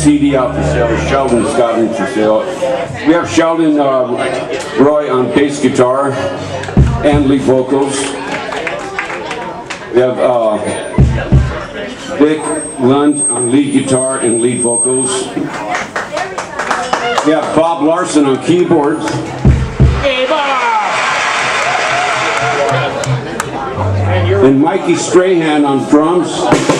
CD out for sale. Sheldon Scotland for sale. We have Sheldon uh, Roy on bass guitar and lead vocals. We have uh, Dick Lund on lead guitar and lead vocals. We have Bob Larson on keyboards. And Mikey Strahan on drums.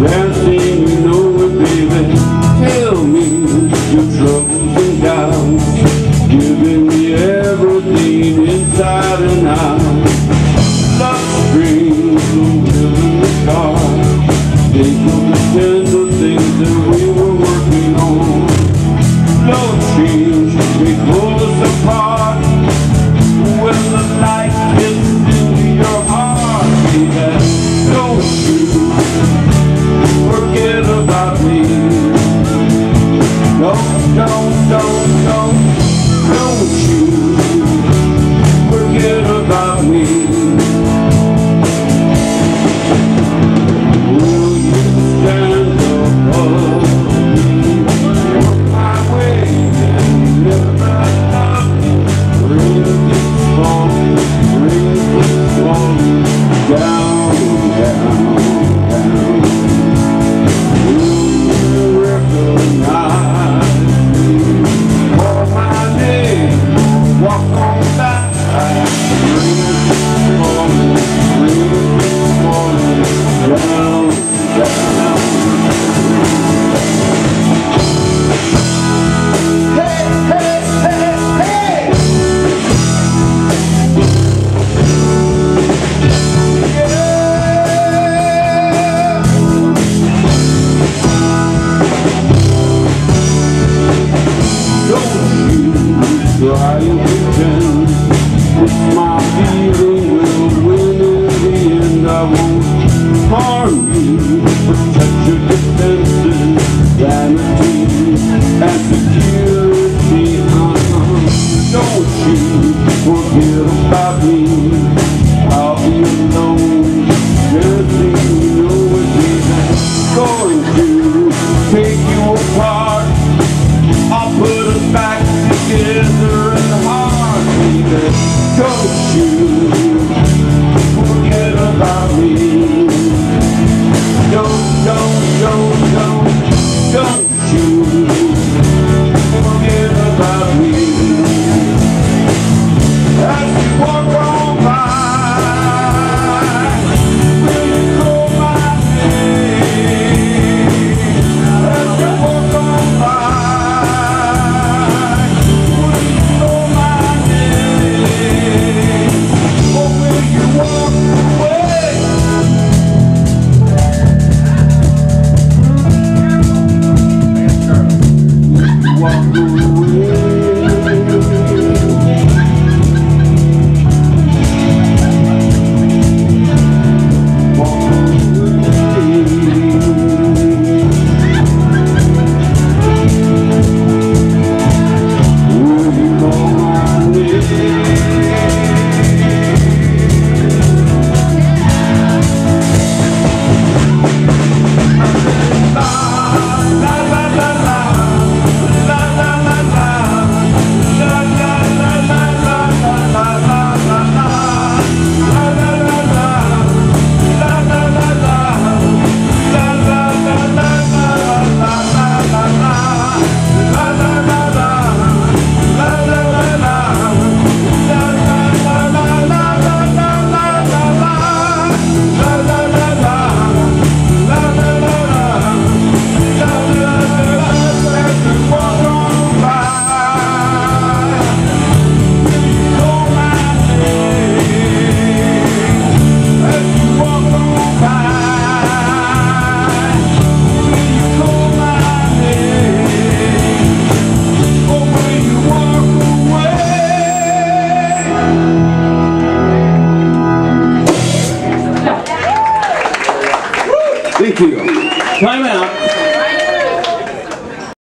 Thank you know it, baby, tell me your troubles and doubts, giving me everything inside and out. Love brings the will and the the things that we were working on. No change, pull us apart, when the light into your heart, baby, don't you we defenses, and security. Don't you forget about me? I'll be alone Just you going to take you apart. I'll put us back together Don't you forget about me. Don't you. Forget about me As you walk